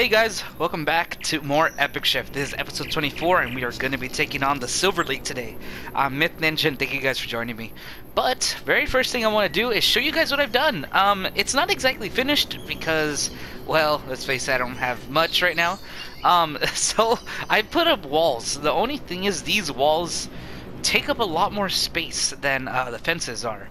Hey guys, welcome back to more Epic Chef. This is episode 24 and we are going to be taking on the Silver League today. I'm Myth Ninja and thank you guys for joining me. But, very first thing I want to do is show you guys what I've done. Um, it's not exactly finished because, well, let's face it, I don't have much right now. Um, so, I put up walls. The only thing is these walls take up a lot more space than uh, the fences are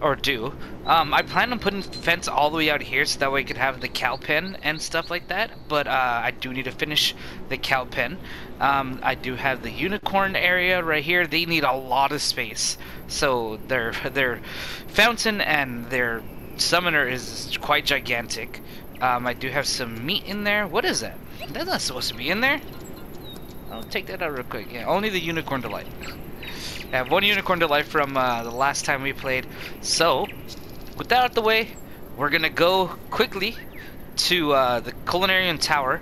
or do. Um, I plan on putting fence all the way out here so that way I could have the cow pen and stuff like that. But uh, I do need to finish the cow pen. Um, I do have the unicorn area right here. They need a lot of space. So their their fountain and their summoner is quite gigantic. Um, I do have some meat in there. What is that? That's not supposed to be in there. I'll take that out real quick. Yeah, only the unicorn delight. I have one unicorn to life from uh, the last time we played. So, with that out the way, we're gonna go quickly to uh, the Culinarium Tower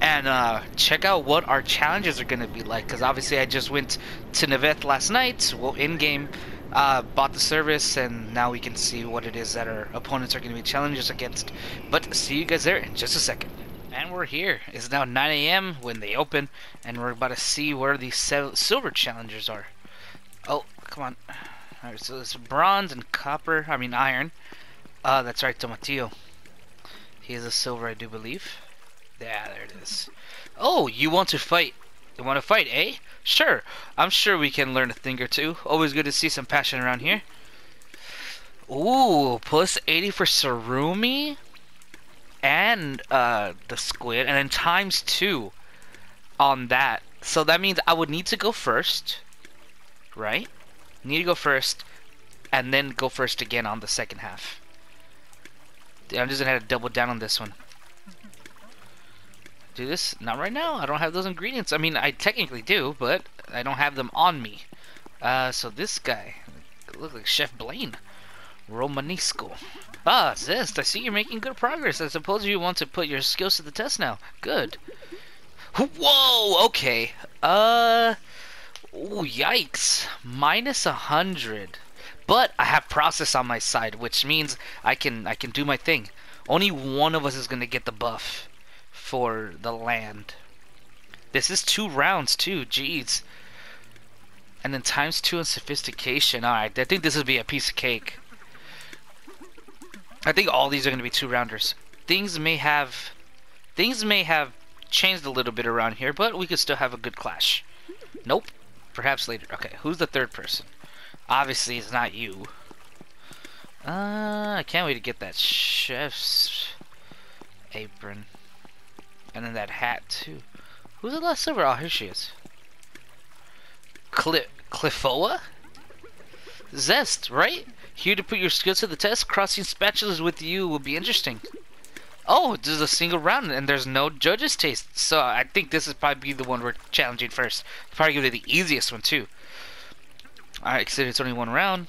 and uh, check out what our challenges are gonna be like. Because obviously, I just went to Naveth last night, well, in game, uh, bought the service, and now we can see what it is that our opponents are gonna be challenges against. But see you guys there in just a second. And we're here. It's now 9 a.m. when they open, and we're about to see where these silver challengers are. Oh, come on. Alright, so it's bronze and copper, I mean iron. Uh, that's right, Tomatillo. He is a silver, I do believe. Yeah, there it is. Oh, you want to fight? You want to fight, eh? Sure. I'm sure we can learn a thing or two. Always good to see some passion around here. Ooh, plus 80 for Surumi and uh, the squid, and then times 2 on that. So that means I would need to go first right? Need to go first, and then go first again on the second half. I'm just gonna have to double down on this one. Do this? Not right now. I don't have those ingredients. I mean, I technically do, but I don't have them on me. Uh, so this guy, look like Chef Blaine. Romanesco. Ah, Zest, I see you're making good progress. I suppose you want to put your skills to the test now. Good. Whoa, okay. Uh, Ooh, yikes. Minus a hundred. But I have process on my side, which means I can I can do my thing. Only one of us is gonna get the buff for the land. This is two rounds too, jeez. And then times two in sophistication. Alright, I think this would be a piece of cake. I think all these are gonna be two rounders. Things may have things may have changed a little bit around here, but we could still have a good clash. Nope. Perhaps later. Okay, who's the third person? Obviously, it's not you. Uh, I can't wait to get that chef's apron. And then that hat, too. Who's the last silver? Oh, here she is. Cli Clifoa? Zest, right? Here to put your skills to the test. Crossing spatulas with you will be interesting. Oh, this is a single round and there's no judge's taste. So I think this is probably the one we're challenging first. Probably gonna be the easiest one too. Alright, consider it's only one round.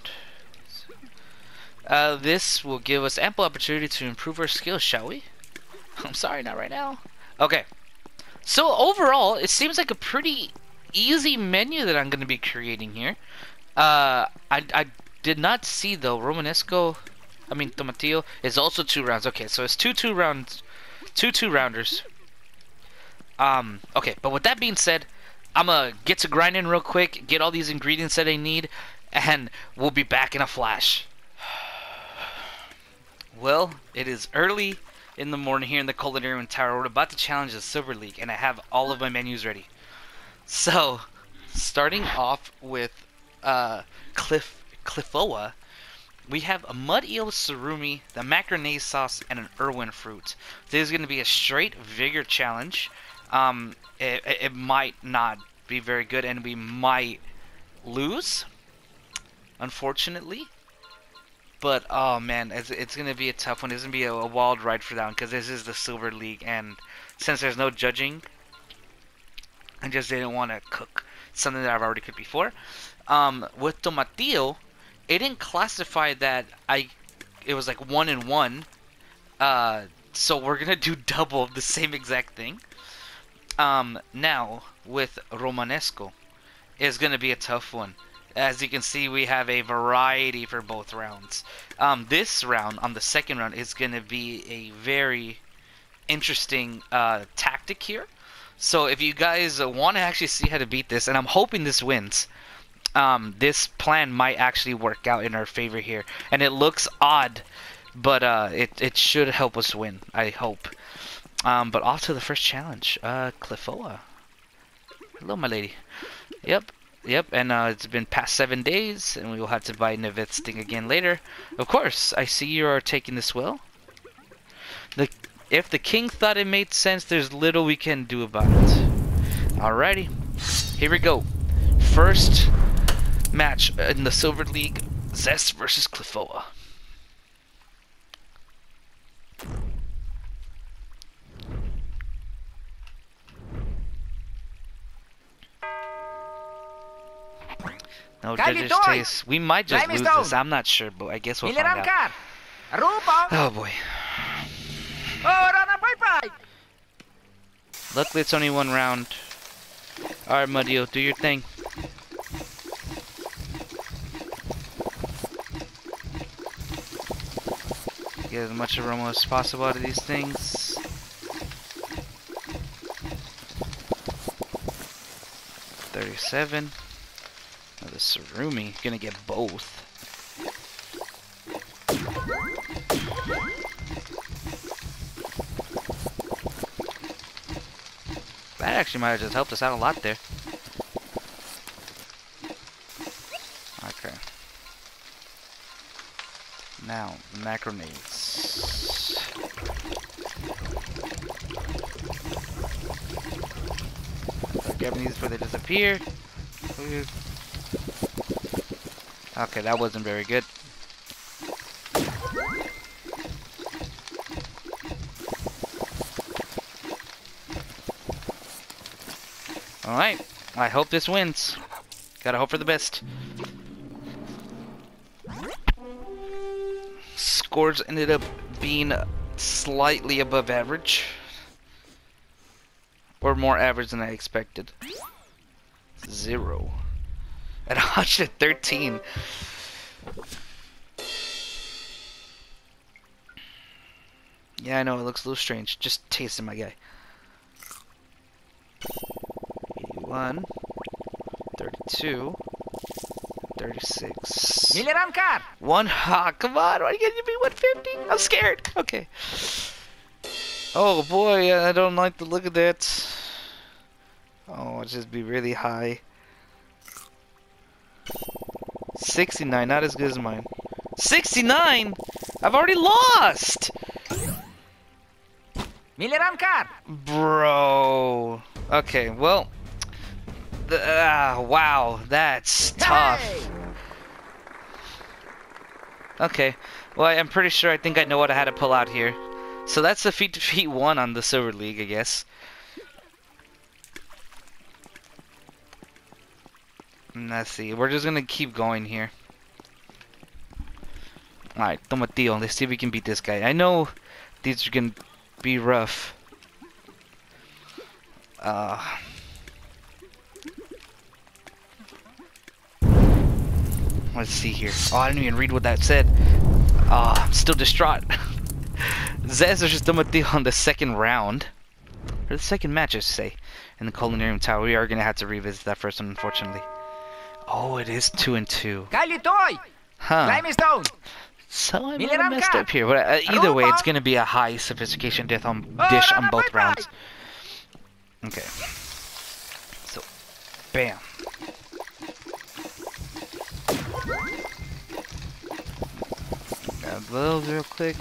Uh, this will give us ample opportunity to improve our skills, shall we? I'm sorry, not right now. Okay. So overall, it seems like a pretty easy menu that I'm going to be creating here. Uh, I, I did not see though Romanesco I mean, Tomatillo is also two rounds. Okay, so it's two two rounds, two two rounders. Um, okay, but with that being said, I'm gonna get to grinding real quick, get all these ingredients that I need, and we'll be back in a flash. Well, it is early in the morning here in the Culinarium Tower. We're about to challenge the Silver League, and I have all of my menus ready. So, starting off with uh, Cliff Clifoa, we have a mud eel surumi, the macaroni sauce, and an Irwin fruit. This is going to be a straight vigor challenge. Um, it, it might not be very good, and we might lose, unfortunately. But oh man, it's, it's gonna be a tough one. It's gonna be a, a wild ride for that one because this is the Silver League, and since there's no judging, I just didn't want to cook something that I've already cooked before. Um, with tomatillo, it didn't classify that I it was like one and one. Uh, so we're gonna do double the same exact thing. Um, now with Romanesco, is gonna be a tough one. As you can see, we have a variety for both rounds. Um, this round, on the second round, is gonna be a very, interesting uh, tactic here. So if you guys want to actually see how to beat this, and I'm hoping this wins, um, this plan might actually work out in our favor here. And it looks odd, but uh, it, it should help us win, I hope. Um, but off to the first challenge. Uh, Clifoa. Hello, my lady. Yep, yep, and uh, it's been past seven days, and we will have to buy Niveth's thing again later. Of course, I see you are taking this will. The if the king thought it made sense, there's little we can do about it. Alrighty, here we go. First match in the Silver League, Zest versus Clifoa. No judge's taste. We might just lose this. I'm not sure, but I guess we'll find out. Oh boy. Luckily, it's only one round. Alright, Mudio, do your thing. Get as much aroma as possible out of these things. Thirty-seven. The Surumi, gonna get both. That actually might have just helped us out a lot there. Okay. Now, macronades. Grabbing these before they disappear. Okay, that wasn't very good. Alright, I hope this wins. Gotta hope for the best. Scores ended up being slightly above average. Or more average than I expected. Zero. At 113. Yeah, I know, it looks a little strange. Just tasting my guy. 31, 32, 36. One ha, come on, why can't you be 150? I'm scared. Okay. Oh boy, I don't like the look of that. Oh, it's just be really high. 69, not as good as mine. 69? I've already lost! Bro. Okay, well, uh, wow, that's tough. Hey! Okay, well, I'm pretty sure I think I know what I had to pull out here. So that's the feat defeat one on the Silver League, I guess. Let's see, we're just gonna keep going here. Alright, Tomatillo, let's see if we can beat this guy. I know these are gonna be rough. Uh, Let's see here. Oh, I didn't even read what that said. Oh, I'm still distraught. Zez is just done with the on the second round. Or the second match, I should say. In the Culinarium Tower. We are going to have to revisit that first one, unfortunately. Oh, it is 2 and 2. Huh. So I'm a messed up here. But uh, either way, it's going to be a high sophistication dish on, dish on both rounds. Okay. So, bam. Those real quick.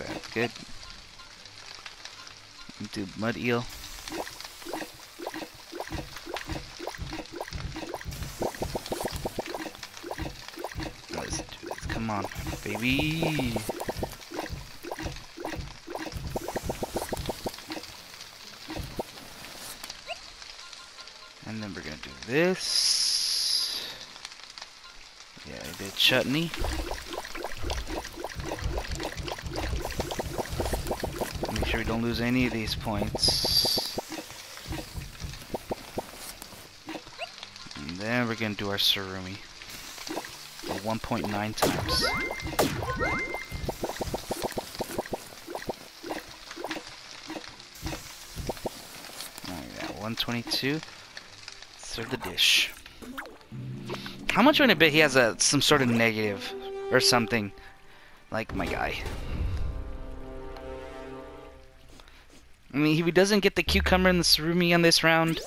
Okay, that's good. Do mud eel. Oh, let's do this. Come on, baby. And then we're gonna do this. chutney. Make sure we don't lose any of these points. And then we're going to do our surumi. 1.9 times. Alright, 122. Serve the dish. How much would I bet he has a some sort of negative or something? Like my guy. I mean, he doesn't get the cucumber and the surumi on this round,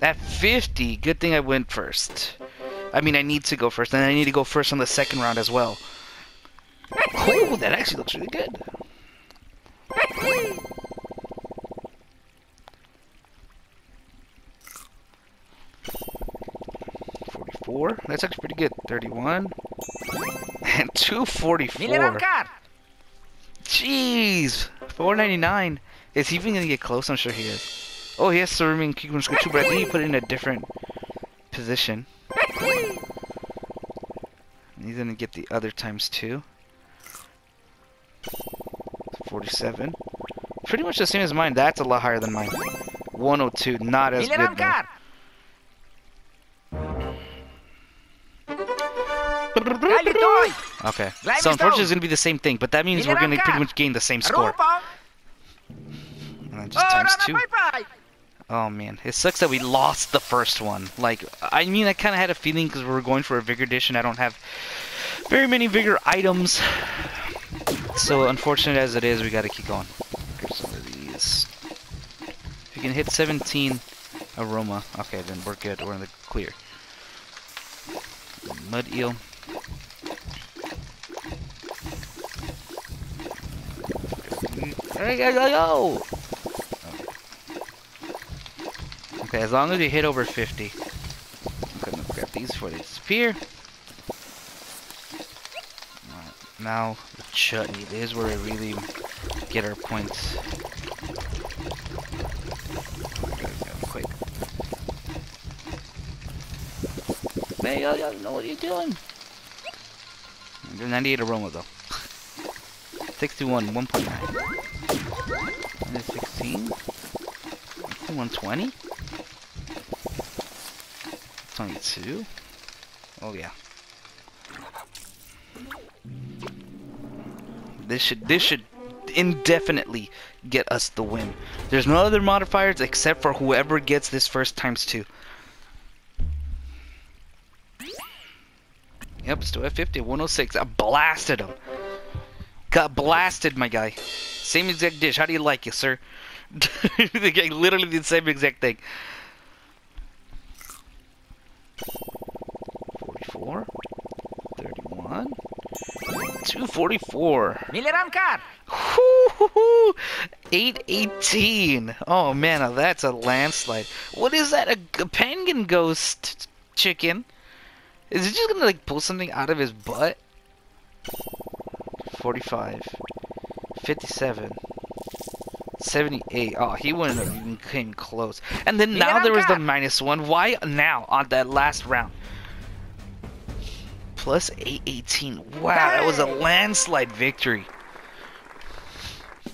at 50, good thing I went first. I mean, I need to go first, and I need to go first on the second round as well. Oh, that actually looks really good. Forty-four. That's actually pretty good. Thirty-one and two forty-four. Jeez, four ninety-nine. Is he even gonna get close? I'm sure he is. Oh, he has Surumi and Cucumber Scoop too, but I think he put it in a different position. He's gonna get the other times two. 47. Pretty much the same as mine. That's a lot higher than mine. 102. Not as good though. Okay. So unfortunately it's gonna be the same thing, but that means we're gonna pretty much gain the same score. And then just times two. Oh man, it sucks that we lost the first one. Like, I mean, I kind of had a feeling because we were going for a vigor dish, and I don't have very many vigor items. So unfortunate as it is, we gotta keep going. Grab some of these. If you can hit 17 aroma, okay, then we're good. We're in the clear. Mud eel. Hey, go, go, go! Okay, as long as you hit over 50. I'm gonna grab these before they disappear. Now, the chutney. This is where we really get our points. Quick. Hey, yo, yo, know what you're doing. 98 aroma though. 61, 1.9. 120. 22. Oh yeah. This should this should indefinitely get us the win. There's no other modifiers except for whoever gets this first times two. Yep, still at 50, 106. I blasted him. Got blasted, my guy. Same exact dish. How do you like it, sir? literally did the same exact thing. 44, 31, 244. Miliram car. 818. Oh man, now that's a landslide. What is that? A, a penguin ghost chicken? Is it just gonna like pull something out of his butt? 45, 57, 78. Oh, he wouldn't have even came close. And then now there was the minus one. Why now on that last round? Plus 818. Wow, that was a landslide victory.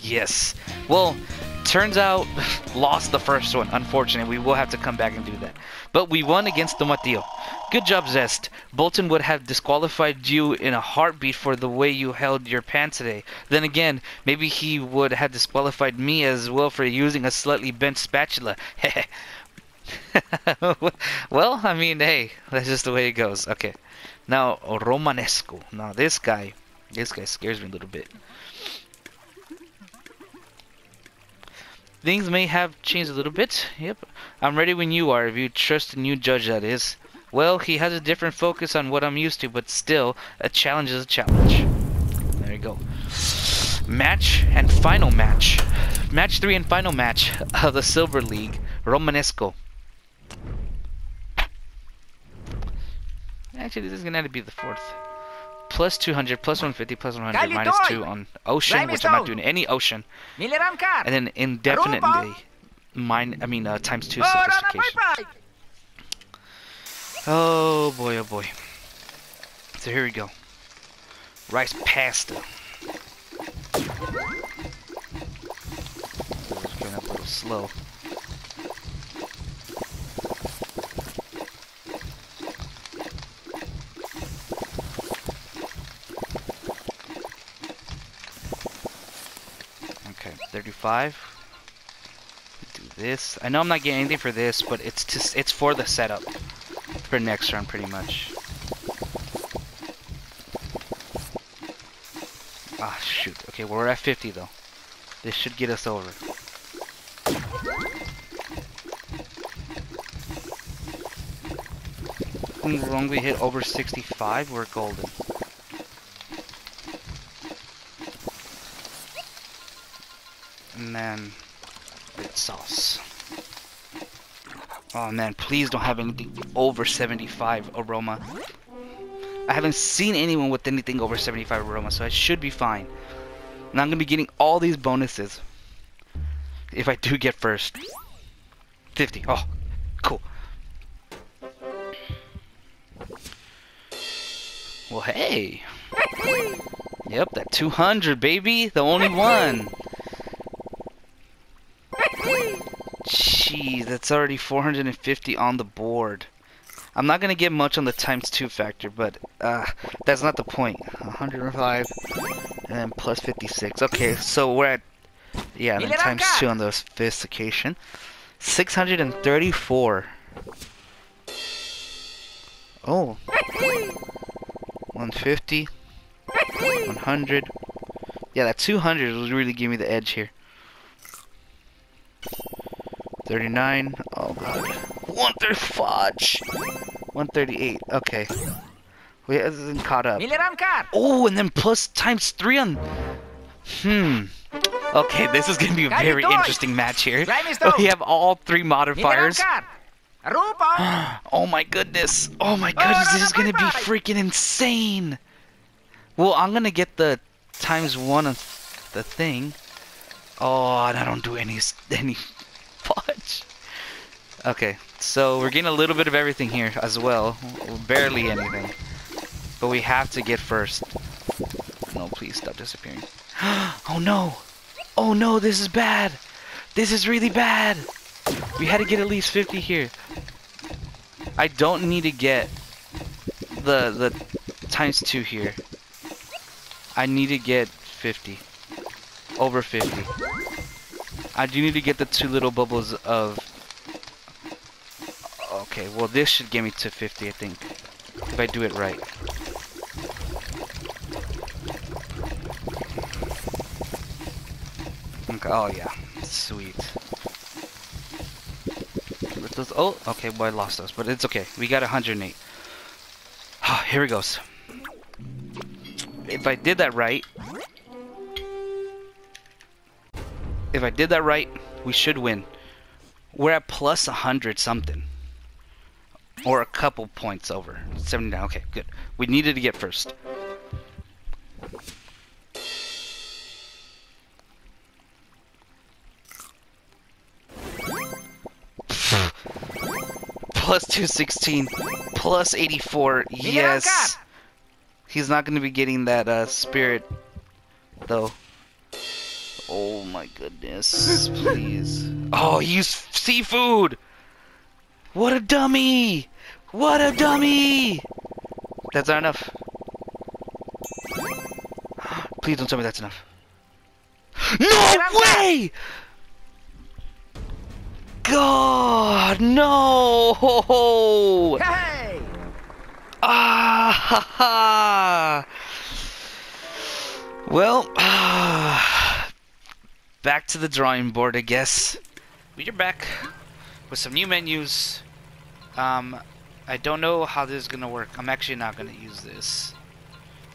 Yes. Well, turns out lost the first one. Unfortunately, we will have to come back and do that. But we won against the Tomatillo. Good job, Zest. Bolton would have disqualified you in a heartbeat for the way you held your pan today. Then again, maybe he would have disqualified me as well for using a slightly bent spatula. well, I mean, hey, that's just the way it goes. Okay. Now, Romanesco. Now, this guy, this guy scares me a little bit. Things may have changed a little bit. Yep. I'm ready when you are, if you trust the new judge, that is. Well, he has a different focus on what I'm used to, but still, a challenge is a challenge. There you go. Match and final match. Match 3 and final match of the Silver League. Romanesco. Actually, this is going to have to be the fourth. Plus 200, plus 150, plus 100, minus 2 on ocean, which I'm not doing any ocean. And then indefinitely, mine, I mean, uh, times 2 sophistication. Oh boy, oh boy. So here we go. Rice pasta. Going up a little slow. Okay, 35. Do this. I know I'm not getting anything for this, but it's just it's for the setup for next round, pretty much. Ah, shoot. Okay, we're at 50 though. This should get us over. As long we hit over 65, we're golden. And then red sauce. Oh man, please don't have anything over 75 aroma. I haven't seen anyone with anything over 75 aroma, so I should be fine. And I'm gonna be getting all these bonuses. If I do get first. 50. Oh, cool. Well, hey. Yep, that 200, baby. The only one. Jeez, that's already 450 on the board. I'm not going to get much on the times 2 factor, but uh, that's not the point. 105 and then plus 56. Okay, so we're at, yeah, then times 2 on the sophistication. 634. Oh. 150. 100. Yeah, that 200 will really give me the edge here. 39. Oh god. 135. 138. Okay. We hasn't caught up. Oh, and then plus times 3 on... Hmm. Okay, this is going to be a very interesting match here. We have all three modifiers. oh my goodness. Oh my goodness, this is going to be freaking insane. Well, I'm going to get the times 1 of the thing. Oh, and I don't do any any Okay, so we're getting a little bit of everything here as well. Barely anything. But we have to get first. No, please stop disappearing. oh no! Oh no, this is bad! This is really bad! We had to get at least 50 here. I don't need to get the the times 2 here. I need to get 50. Over 50. I do need to get the two little bubbles of... Okay, well this should get me to 50, I think. If I do it right. Okay, oh yeah. Sweet. Those, oh, okay, well I lost those, but it's okay. We got 108. Oh, here it goes. If I did that right, if I did that right, we should win. We're at plus 100 something. Or a couple points over. 79. Okay, good. We needed to get first. plus 216. Plus 84. Yes. He's not going to be getting that uh, spirit, though. Oh my goodness. Please. Oh, he used seafood! What a dummy! What a dummy! That's not enough. Please don't tell me that's enough. No way! God, no! Hey! Ah ha ha! Well, back to the drawing board, I guess. We are back with some new menus. Um, I don't know how this is gonna work. I'm actually not gonna use this.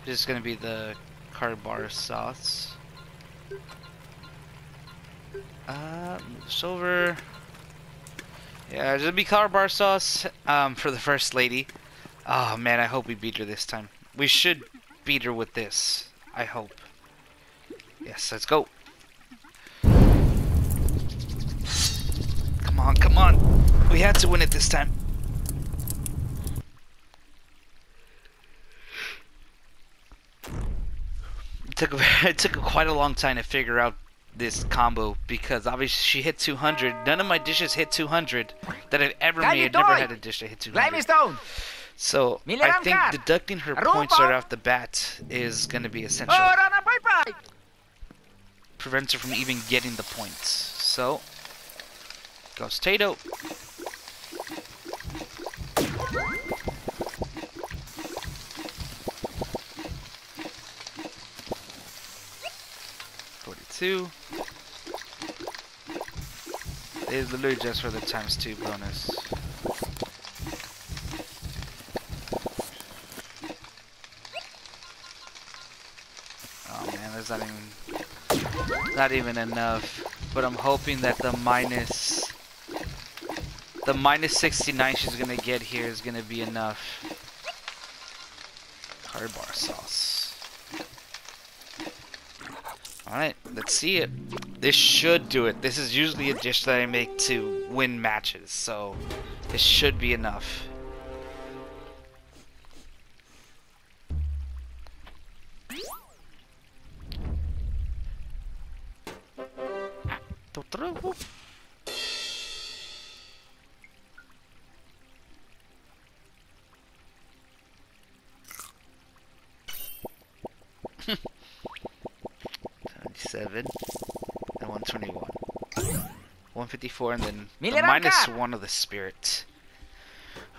This is gonna be the card bar sauce. Uh, silver. Yeah, there's gonna be card bar sauce um, for the first lady. Oh man, I hope we beat her this time. We should beat her with this. I hope. Yes, let's go. Come on, come on. We had to win it this time. It took, it took quite a long time to figure out this combo because obviously she hit 200. None of my dishes hit 200 that I've ever made. Never had a dish that hit 200. So I think deducting her points right off the bat is going to be essential. Prevents her from even getting the points. So Goes Tato. Forty-two. Is literally just for the times two bonus. Oh man, there's not even not even enough. But I'm hoping that the minus the minus 69 she's gonna get here is gonna be enough. Hard bar sauce. Alright, let's see it. This should do it. This is usually a dish that I make to win matches, so this should be enough. 54 and then the minus one of the spirit.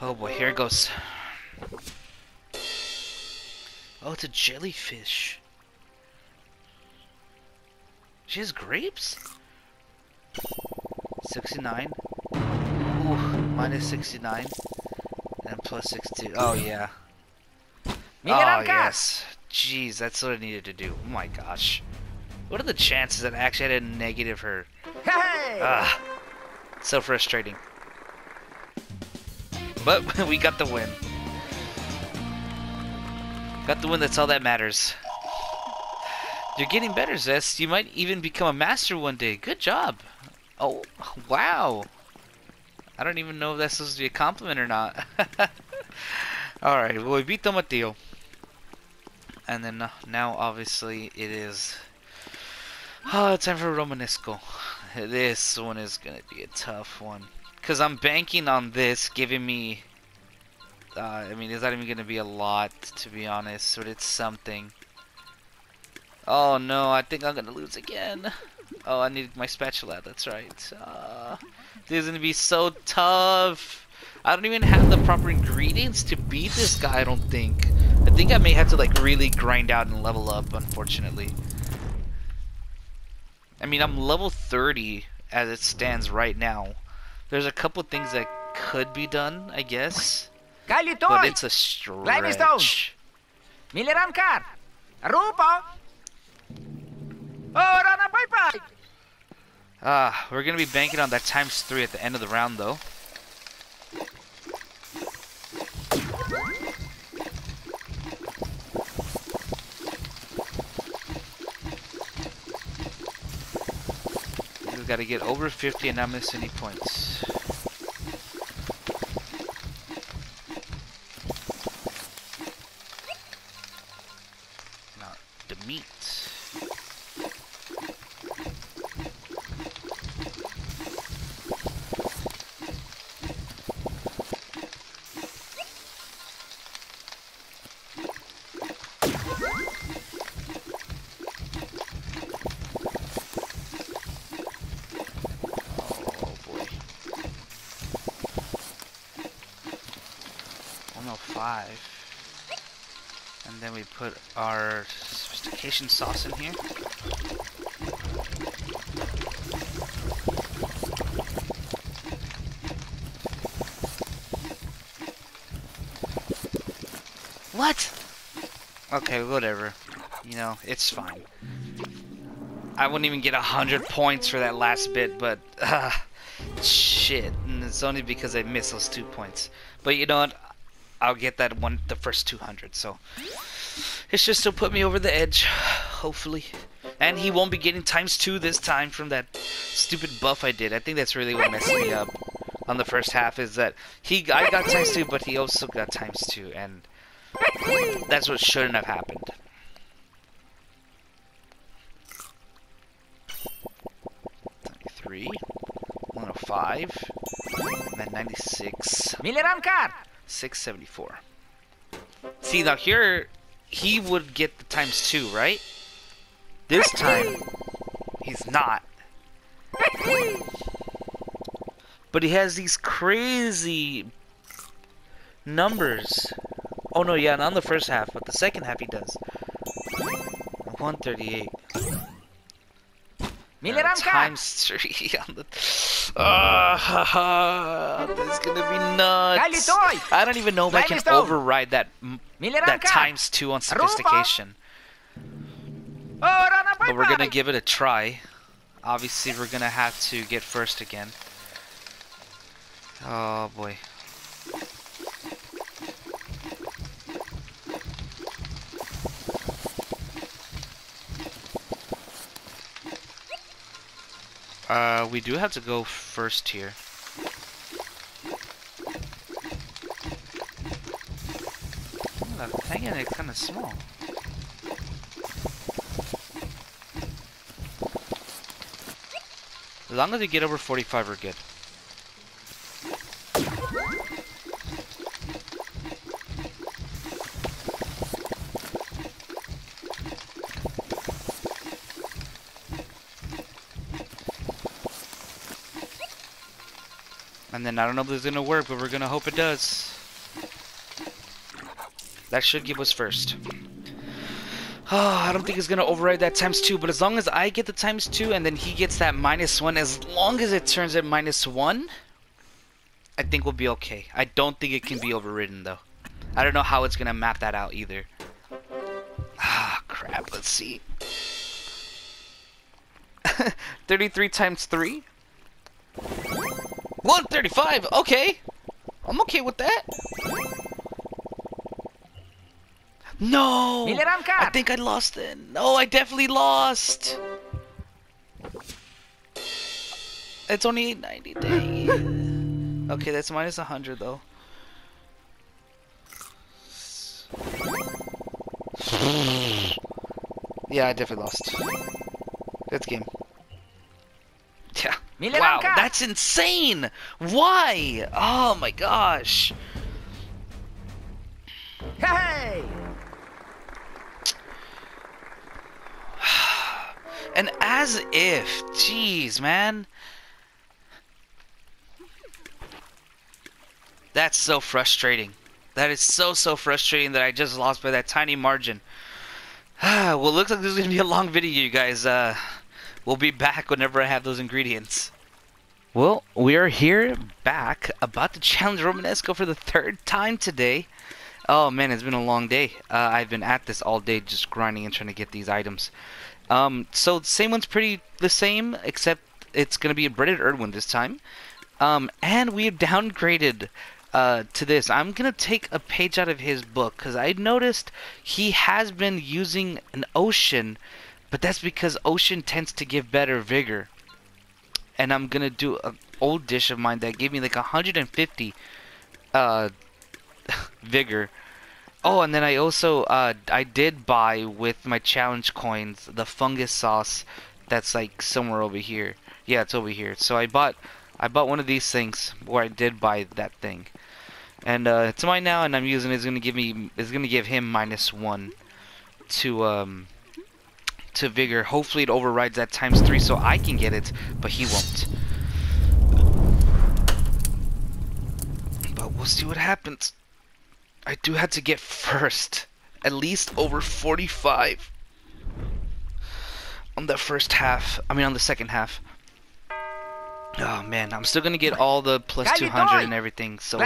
Oh boy, here it goes. Oh, it's a jellyfish. She has grapes? 69. Ooh, minus 69. And plus 62. Oh, yeah. Oh, yes. Jeez, that's what I needed to do. Oh my gosh. What are the chances that actually I did negative her? Ah, so frustrating. But we got the win. Got the win, that's all that matters. You're getting better, Zest. You might even become a master one day. Good job. Oh, wow. I don't even know if that's supposed to be a compliment or not. Alright, well, we beat Tomatillo. And then uh, now, obviously, it is... Oh, it's time for Romanesco. This one is to be a tough one. Because I'm banking on this giving me... Uh, I mean, it's not even to be a lot, to be honest, but it's something. Oh no, I think I'm to lose again. Oh, I need my spatula, that's right. Uh, this is to be so tough. I don't even have the proper ingredients to beat this guy, I don't think. I think I may have to like really grind out and level up, unfortunately. I mean, I'm level 30 as it stands right now. There's a couple things that could be done, I guess. But it's a stretch. Miliramkar! Arupo! Ora na bye bye! Ah, we're gonna be banking on that times three at the end of the round, though. Got to get over 50 and not miss any points. Sauce in here. What? Okay, whatever. You know, it's fine. I wouldn't even get a hundred points for that last bit, but uh, shit, and it's only because I missed those two points. But you know what? I'll get that one, the first 200. So it's just to put me over the edge, hopefully. And he won't be getting times two this time from that stupid buff I did. I think that's really what messed me up on the first half is that he I got times two, but he also got times two, and that's what shouldn't have happened. Three, 105, and then 96, Miliramkar! 674. See, now here, he would get the times two, right? This time, he's not. But he has these crazy numbers. Oh no, yeah, not on the first half, but the second half he does. 138. Miliram Uh, times three on the. Ah, this is gonna be nuts. I don't even know if I can override that that times two on sophistication. But we're gonna give it a try. Obviously, we're gonna have to get first again. Oh boy. Uh, we do have to go first here. Oh, that thing is kind of small. As long as we get over 45, we're good. Then I don't know if this is gonna work, but we're gonna hope it does. That should give us first. Oh, I don't think it's gonna override that times two, but as long as I get the times two and then he gets that minus one, as long as it turns at minus one, I think we'll be okay. I don't think it can be overridden though. I don't know how it's gonna map that out either. Ah, crap. Let's see. 33 times 3? 135. Okay. I'm okay with that. No. I think I lost it. No, I definitely lost. It's only 890. Dang. okay, that's minus 100 though. Yeah, I definitely lost. That's game. Wow, that's insane! Why? Oh my gosh. Hey! And as if, jeez, man. That's so frustrating. That is so, so frustrating that I just lost by that tiny margin. well, looks like this is going to be a long video, you guys. Uh, we'll be back whenever I have those ingredients. Well, we are here, back, about to challenge Romanesco for the third time today. Oh man, it's been a long day. Uh, I've been at this all day just grinding and trying to get these items. Um, so the same one's pretty the same, except it's gonna be a breaded Erdwin this time. Um, and we have downgraded uh, to this. I'm gonna take a page out of his book because I noticed he has been using an ocean, but that's because ocean tends to give better vigor. And I'm gonna do an old dish of mine that gave me like 150 uh, vigor. Oh, and then I also uh, I did buy with my challenge coins the fungus sauce that's like somewhere over here. Yeah, it's over here. So I bought I bought one of these things where I did buy that thing. And uh, it's mine now and I'm using it. It's gonna give me it's gonna give him minus one to um to vigor. Hopefully it overrides that times three so I can get it, but he won't. But we'll see what happens. I do have to get first. At least over 45 on the first half. I mean, on the second half. Oh man, I'm still gonna get all the 200 and everything. So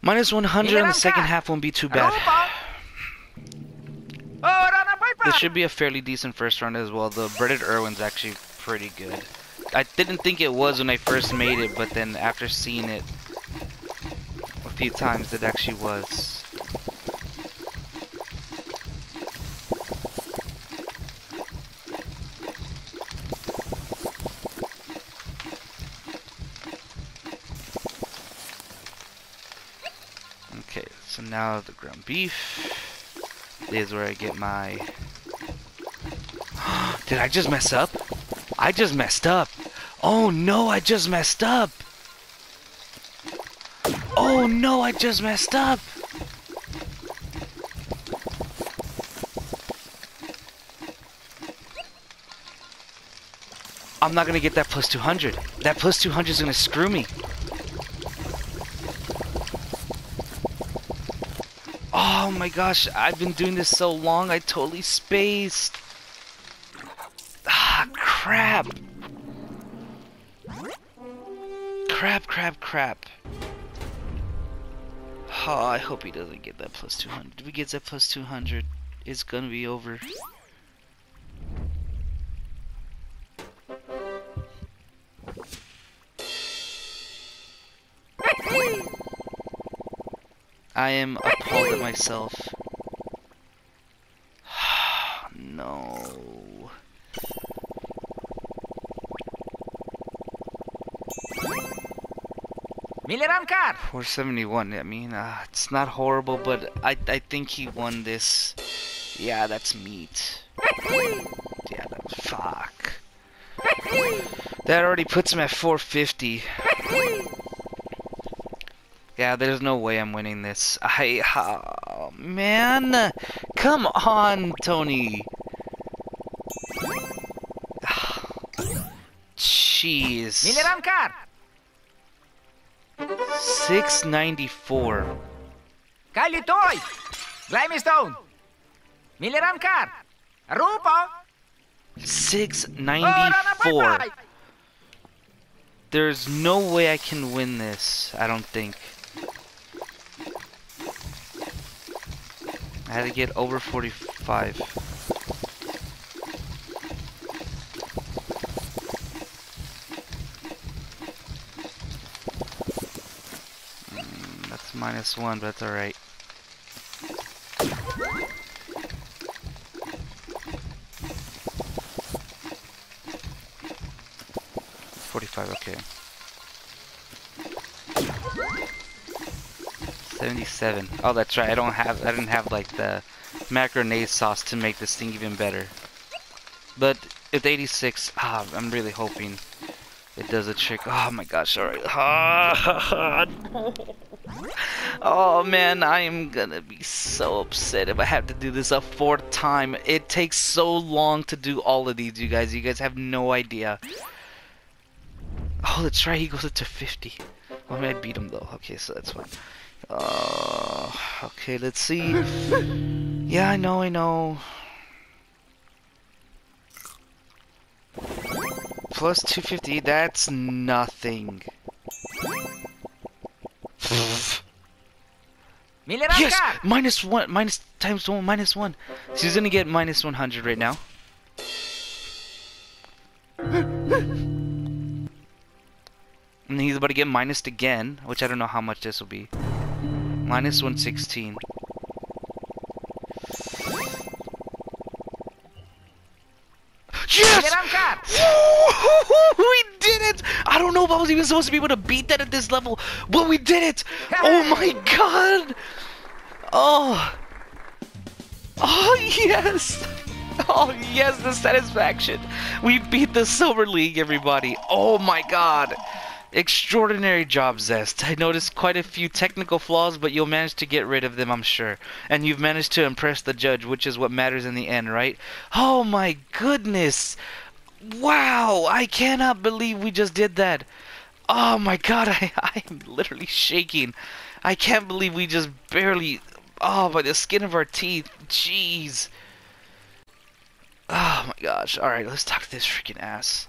minus 100 on the second half won't be too bad. Rupa! Ora na This should be a fairly decent first round as well. The breaded Irwin's actually pretty good. I didn't think it was when I first made it, but then after seeing it a few times, it actually was. Okay, so now the ground beef. This is where I get my. Did I just mess up? I just messed up. Oh no, I just messed up. Oh no, I just messed up. I'm not gonna get that plus 200. That plus 200 is gonna screw me. Oh my gosh, I've been doing this so long, I totally spaced. Crap. Crap, crap, crap. Oh, I hope he doesn't get that plus 200. If he gets that plus 200, it's gonna be over. I am appalled at myself. Car. 471. I mean, uh, it's not horrible, but I I think he won this. Yeah, that's meat. Yeah, that, fuck. That already puts him at 450. Yeah, there's no way I'm winning this. I, oh, man, come on, Tony. Jeez. Miliram car. 694. Kalitoy. Glimestone. Miliram car. Rupo. 694. There's no way I can win this, I don't think. I had to get over 45. Minus one, but that's alright. Forty-five, okay. Seventy-seven. Oh, that's right. I don't have. I didn't have like the macaronese sauce to make this thing even better. But at 86, ah, I'm really hoping it does a trick. Oh my gosh! All right. Ah. Oh man, I am gonna be so upset if I have to do this a fourth time. It takes so long to do all of these, you guys. You guys have no idea. Oh, that's right. He goes up to 50. Well, I I beat him though. Okay, so that's fine. Uh, okay, let's see. Yeah, I know, I know. Plus 250, that's nothing. Yes! Minus one, minus times one, minus one. So he's gonna get minus 100 right now. And he's about to get minused again, which I don't know how much this will be. Minus 116. Yes! We did it! I don't know if I was even supposed to be able to beat that at this level, but we did it! Oh my god! Oh! Oh yes! Oh yes, the satisfaction! We beat the Silver League, everybody! Oh my god! Extraordinary job, Zest. I noticed quite a few technical flaws, but you'll manage to get rid of them, I'm sure. And you've managed to impress the judge, which is what matters in the end, right? Oh my goodness! Wow! I cannot believe we just did that! Oh my god, I, I am literally shaking. I can't believe we just barely... Oh, by the skin of our teeth. Jeez. Oh my gosh. Alright, let's talk to this freaking ass.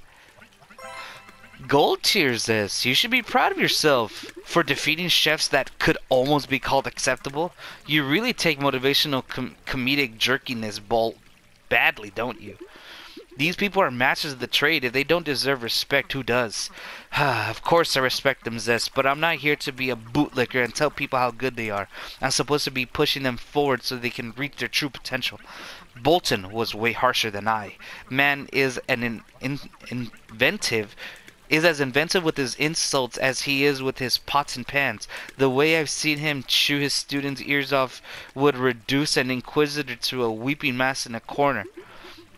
Gold tiers this. You should be proud of yourself for defeating chefs that could almost be called acceptable. You really take motivational com comedic jerkiness bolt badly, don't you? These people are masters of the trade. If they don't deserve respect, who does? of course I respect them, Zest, but I'm not here to be a bootlicker and tell people how good they are. I'm supposed to be pushing them forward so they can reach their true potential. Bolton was way harsher than I. Man is an in, in, inventive is as inventive with his insults as he is with his pots and pans. The way I've seen him chew his students' ears off would reduce an inquisitor to a weeping mass in a corner.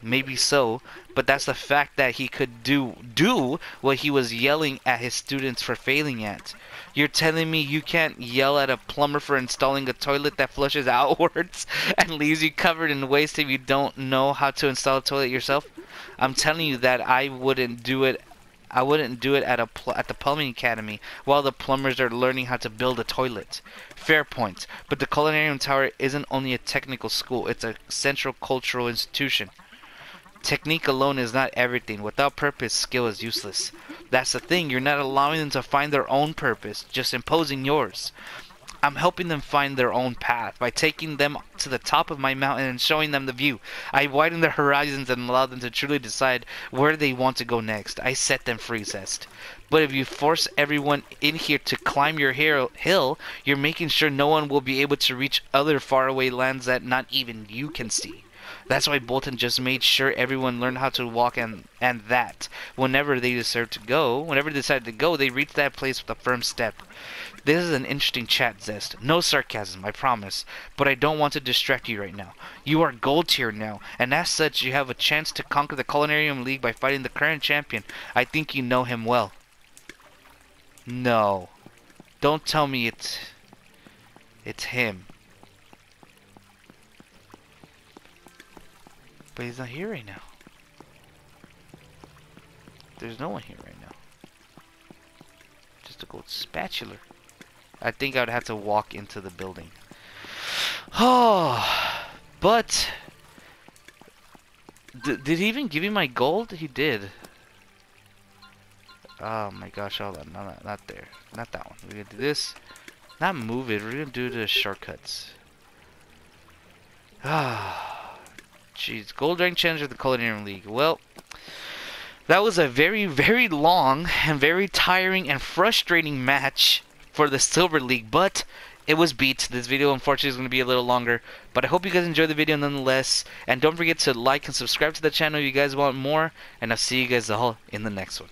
Maybe so, but that's the fact that he could do do what he was yelling at his students for failing at. You're telling me you can't yell at a plumber for installing a toilet that flushes outwards and leaves you covered in waste if you don't know how to install a toilet yourself? I'm telling you that I wouldn't do it I wouldn't do it at a at the plumbing academy while the plumbers are learning how to build a toilet. Fair point. But the Culinarium Tower isn't only a technical school; it's a central cultural institution. Technique alone is not everything. Without purpose, skill is useless. That's the thing. You're not allowing them to find their own purpose, just imposing yours. I'm helping them find their own path by taking them to the top of my mountain and showing them the view. I widen their horizons and allow them to truly decide where they want to go next. I set them free, Zest. But if you force everyone in here to climb your hill, you're making sure no one will be able to reach other faraway lands that not even you can see. That's why Bolton just made sure everyone learned how to walk and and that whenever they deserve to go, whenever they decide to go, they reach that place with a firm step. This is an interesting chat, Zest. No sarcasm, I promise. But I don't want to distract you right now. You are gold tier now, and as such, you have a chance to conquer the Culinarium League by fighting the current champion. I think you know him well. No. Don't tell me it's... It's him. But he's not here right now. There's no one here right now. Just a gold spatula. I think I would have to walk into the building. Oh, but D did he even give me my gold? He did. Oh my gosh, hold on, no, not, not there, not that one. We're gonna do this, not move it. We're gonna do the shortcuts. Ah, jeez, gold rank challenge of the Culinary League. Well. That was a very, very long and very tiring and frustrating match for the Silver League, but it was beat. This video, unfortunately, is going to be a little longer, but I hope you guys enjoyed the video nonetheless. And don't forget to like and subscribe to the channel if you guys want more, and I'll see you guys all in the next one.